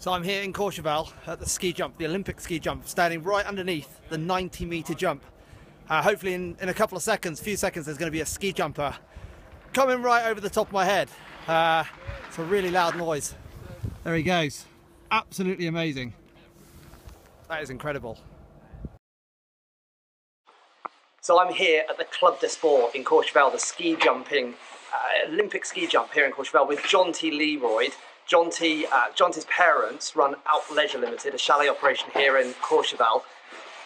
So I'm here in Courchevel at the ski jump, the Olympic ski jump, standing right underneath the 90 metre jump. Uh, hopefully in, in a couple of seconds, few seconds, there's going to be a ski jumper coming right over the top of my head. Uh, it's a really loud noise. There he goes. Absolutely amazing. That is incredible. So I'm here at the Club de Sport in Courchevel, the ski jumping, uh, Olympic ski jump here in Courchevel with Jonty Learoyd. Jonty. Uh, Jonty's parents run Out Leisure Limited, a chalet operation here in Courchevel.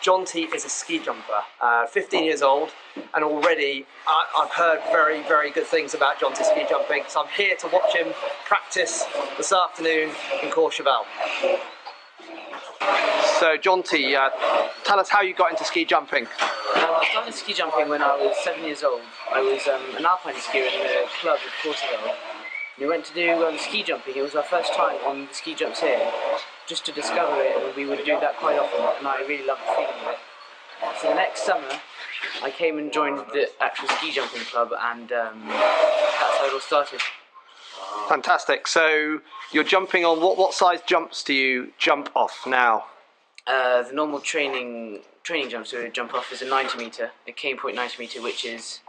Jonty is a ski jumper, uh, 15 years old, and already I, have heard very, very good things about Jonty ski jumping. So I'm here to watch him practice this afternoon in Courchevel. So Jonty, uh, tell us how you got into ski jumping. Well, I started ski jumping when I was seven years old. I was um, an alpine skier in the club of Courchevel. We went to do um, ski jumping. It was our first time on the ski jumps here, just to discover it, and we would do that quite often, and I really loved the feeling of it. So the next summer, I came and joined the actual ski jumping club, and um, that's how it all started. Fantastic. So you're jumping on what? What size jumps do you jump off now? Uh, the normal training training jump, so jump off is a 90 meter, a K point 90 meter, which is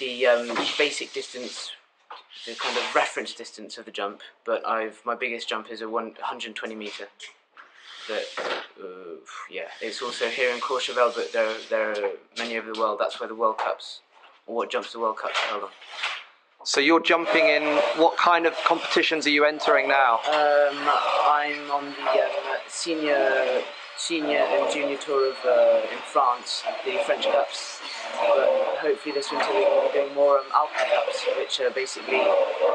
the um, basic distance the kind of reference distance of the jump, but I've my biggest jump is a 120 meter. That uh, yeah, it's also here in Courchevel, but there there are many over the world. That's where the World Cups, or what jumps the World Cups are held on. So you're jumping in. What kind of competitions are you entering now? Um, I'm on the um, senior senior and junior tour of uh, in France, the French Cups. But hopefully this winter we will be doing more um, Alpine Cups, which are basically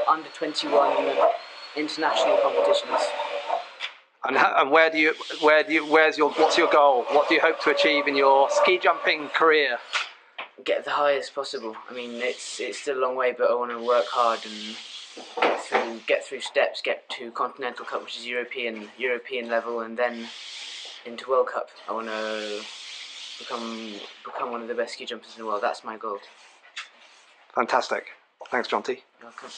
under 21 international competitions. And, and where do you, where do you, where's your, what's your goal? What do you hope to achieve in your ski jumping career? Get the highest possible. I mean, it's it's still a long way, but I want to work hard and get through, get through steps, get to Continental Cup, which is European European level, and then into World Cup. I want to become become one of the best ski jumpers in the world. That's my goal. Fantastic. Thanks, Jonty. Welcome.